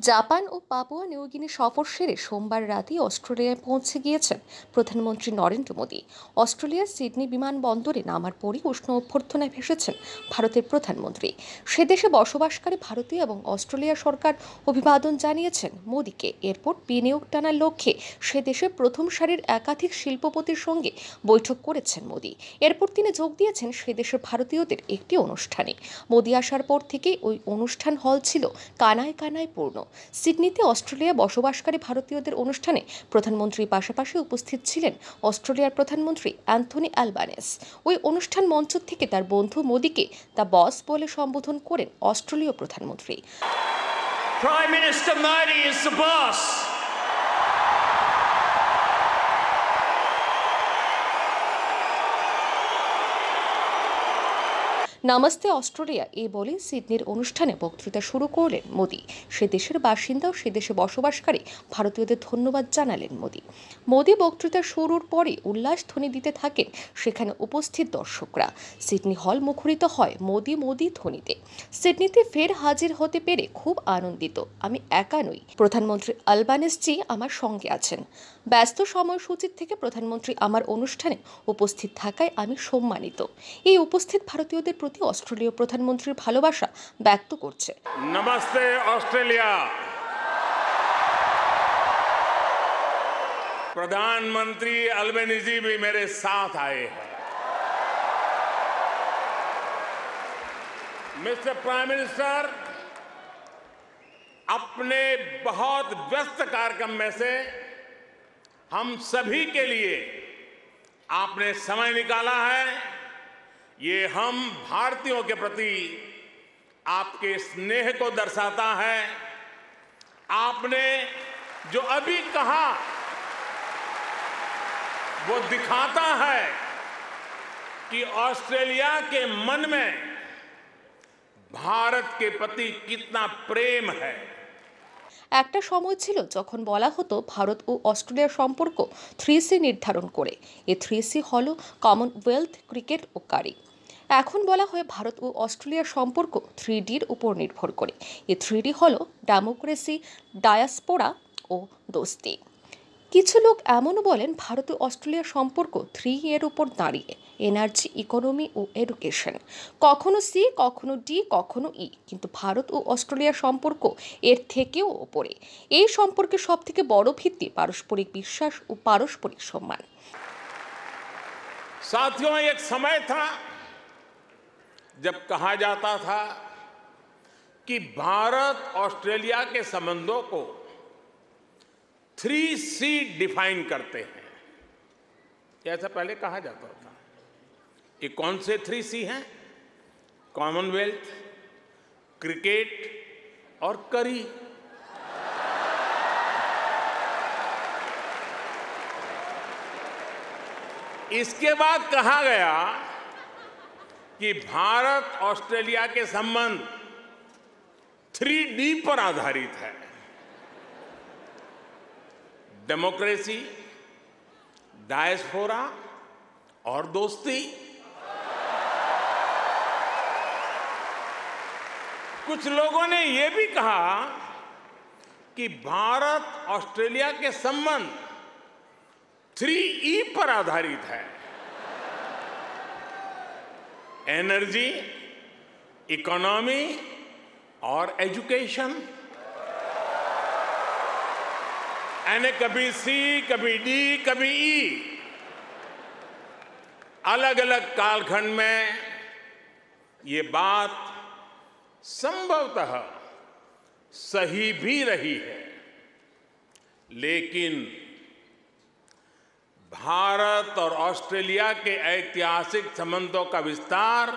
Japan ও Papua New Guinea সফর সেরে সোমবার রাতেই অস্ট্রেলিয়ায় পৌঁছে গিয়েছেন প্রধানমন্ত্রী নরেন্দ্র মোদী। অস্ট্রেলিয়ার সিডনি বিমানবন্দরে নামার পরই উষ্ণ অভ্যর্থনায় ভেসেছেন ভারতের প্রধানমন্ত্রী। সে দেশে বসবাসকারী ভারতীয় এবং অস্ট্রেলিয়া সরকার অভিবাদন জানিয়েছেন মোদীকে। এরপর বিনিয়োগ টানার লক্ষ্যে সে দেশে প্রথম সারির একাধিক শিল্পপতির সঙ্গে বৈঠক করেছেন মোদী। এরপর তিনি যোগ দিয়েছেন সে দেশের ভারতীয়দের একটি অনুষ্ঠানে। মোদী আসার পর থেকে ওই অনুষ্ঠান হল ছিল কানায় কানায় পূর্ণ। সিডনিতে অস্ট্রেলিয়া বসবাসকারী ভারতীয়দের অনুষ্ঠানে প্রধানমন্ত্রীর পাশাপাশি উপস্থিত ছিলেন অস্ট্রেলিয়ার প্রধানমন্ত্রী অ্যান্থনি অ্যালবানেস ওই অনুষ্ঠান মঞ্চ থেকে তার বন্ধু মোদীকে তা বস বলে সম্বোধন করেন অস্ট্রেলীয় প্রধানমন্ত্রী Prime Minister Modi is the boss. Namaste Australia এই বলে সিডনির অনুষ্ঠানে বক্তৃতা শুরু করলেন মোদী। সে দেশের বাসিন্দা ও সে দেশে বসবাসকারী। ভারতীয়দের ধন্যবাদ জানালেন মোদী। মোদী বক্তৃতা শুরুর পরে উল্লাস ধ্বনি দিতে থাকেন সেখানে উপস্থিত দর্শকরা। সিডনি হল মুখরিত হয় মোদি মোদি ধ্বনিতে। সিডনিতে ফের হাজির হতে পেরে খুব আনন্দিত। আমি একা নই। প্রধানমন্ত্রী আলবানেসজি আমার সঙ্গে আছেন। ব্যস্ত সময়সূচির থেকে প্রধানমন্ত্রী আমার অনুষ্ঠানে উপস্থিত থাকায় আমি সম্মানিত। এই উপস্থিত ভারতীয়দের প্রতি অস্ট্রেলীয় প্রধানমন্ত্রীর ভালোবাসা ব্যক্ত করছে नमस्ते ऑस्ट्रेलिया प्रधानमंत्री अल्बेनिजी भी मेरे साथ आए हैं मिस्टर प्राइम मिनिस्टर अपने बहुत व्यस्त कार्यक्रम में से हम सभी के लिए आपने समय निकाला है ये हम भारतीयों के प्रति आपके स्नेह को दर्शाता है आपने जो अभी कहा वो दिखाता है कि ऑस्ट्रेलिया के मन में भारत के प्रति कितना प्रेम है একটা সময় ছিল যখন বলা হতো ভারত ও অস্ট্রেলিয়ার সম্পর্ক থ্রি সি নির্ধারণ করে এ থ্রি সি হল কমনওয়েলথ ক্রিকেট ও কারি এখন বলা হয় ভারত ও অস্ট্রেলিয়ার সম্পর্ক থ্রি ডির উপর নির্ভর করে। এ থ্রি ডি হল ডেমোক্রেসি, ডায়াসপোরা ও দোস্তি। কিছু লোক এমনও বলেন ভারত ও অস্ট্রেলিয়ার সম্পর্ক থ্রি এর উপর দাঁড়িয়ে, এনার্জি, ইকোনমি ও এডুকেশন। কখনো সি, কখনো ডি, কখনো ই। কিন্তু ভারত ও অস্ট্রেলিয়ার সম্পর্ক এর থেকেও ওপরে। এই সম্পর্কে সবথেকে বড় ভিত্তি পারস্পরিক বিশ্বাস ও পারস্পরিক সম্মান। সময় থা जब कहा जाता था कि भारत ऑस्ट्रेलिया के संबंधों को थ्री सी डिफाइन करते हैं। ऐसा पहले कहा जाता था ये कौन से थ्री सी हैं? कॉमनवेल्थ, क्रिकेट और करी। इसके बाद कहा गया कि भारत ऑस्ट्रेलिया के संबंध थ्री डी पर आधारित है। डेमोक्रेसी, डायस्फोरा और दोस्ती। कुछ लोगों ने यह भी कहा कि भारत ऑस्ट्रेलिया के संबंध थ्री ई पर आधारित है। एनर्जी इकोनॉमी और एजुकेशन यानी कभी सी कभी डी कभी ई अलग अलग कालखंड में ये बात संभवतः सही भी रही है। लेकिन भारत और ऑस्ट्रेलिया के ऐतिहासिक संबंधों का विस्तार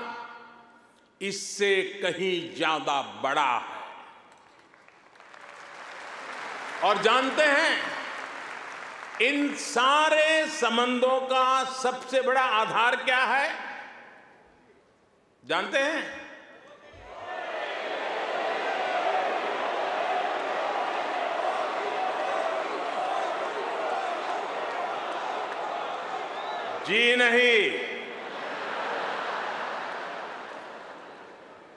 इससे कहीं ज़्यादा बड़ा है। और जानते हैं, इन सारे संबंधों का सबसे बड़ा आधार क्या है? जानते हैं? जी नहीं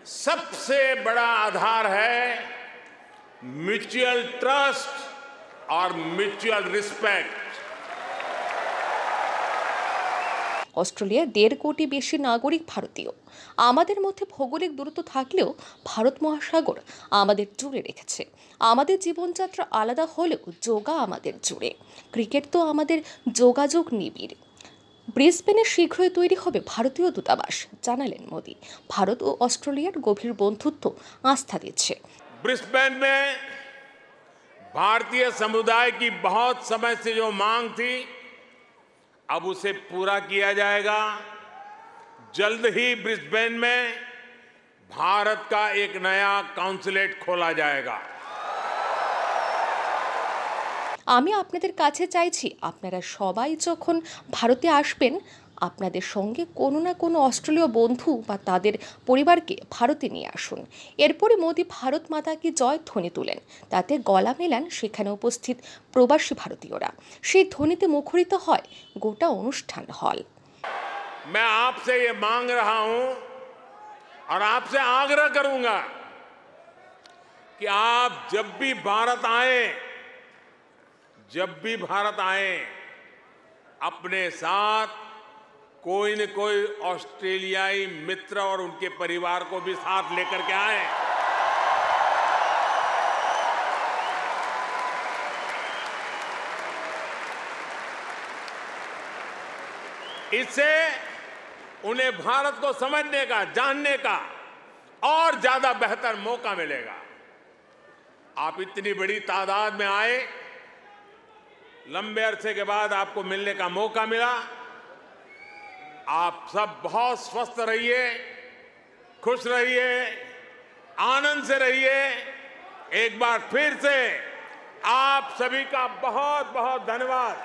सबसे बड़ा आधार है म्यूचुअल ट्रस्ट और म्यूचुअल रिस्पेक्ट অস্ট্রেলিয়ার দেড় কোটি বেশি নাগরিক ভারতীয় আমাদের মধ্যে ভৌগোলিক দূরত্ব থাকলেও ভারত মহাসাগর আমাদের জুড়ে রেখেছে আমাদের জীবনযাত্রা আলাদা হলেও যোগা আমাদের জুড়ে ক্রিকেট তো আমাদের যোগাযোগ নিবিড় ব্রিসবেনে শীঘ্রই তৈরি হবে ভারতীয় দূতাবাস জানালেন মোদি ভারত ও অস্ট্রেলিয়ার গভীর বন্ধুত্ব আস্থা দিচ্ছে ब्रिस्बेन में भारतीय समुदाय की बहुत समय से जो मांग थी अब उसे पूरा किया जाएगा जल्द ही ब्रिस्बेन में भारत का एक नया काउंसलेट खोला जाएगा আমি আপনাদের কাছে চাইছি আপনারা সবাই যখন ভারতে আসবেন আপনাদের সঙ্গে কোনো না কোনো অস্ট্রেলীয় বন্ধু বা তাদের পরিবারকে ভারতে নিয়ে আসুন এরপরে মোদি ভারত মাতা কি জয় ধ্বনি তুলেন তাতে গলা মেলান সেখানে উপস্থিত প্রবাসী ভারতীয়রা সেই ধ্বনিতে মুখরিত হয় গোটা অনুষ্ঠান হল मैं आपसे ये मांग रहा हूं और आपसे आग्रह करूंगा कि आप जब भी भारत आए जब भी भारत आए, अपने साथ कोई न कोई ऑस्ट्रेलियाई मित्र और उनके परिवार को भी साथ लेकर के आए। इससे उन्हें भारत को समझने का, जानने का और ज़्यादा बेहतर मौका मिलेगा। आप इतनी बड़ी तादाद में आए लंबे अरसे के बाद आपको मिलने का मौका मिला। आप सब बहुत स्वस्थ रहिए, खुश रहिए, आनंद से रहिए। एक बार फिर से आप सभी का बहुत बहुत धन्यवाद।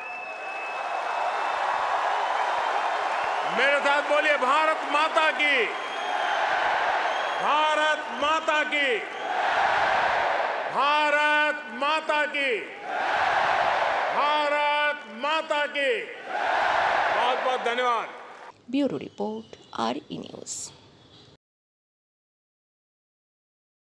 मेरे साथ बोलिए, भारत माता की, भारत माता की, भारत माता की। बहुत बहुत धन्यवाद bureau report R E news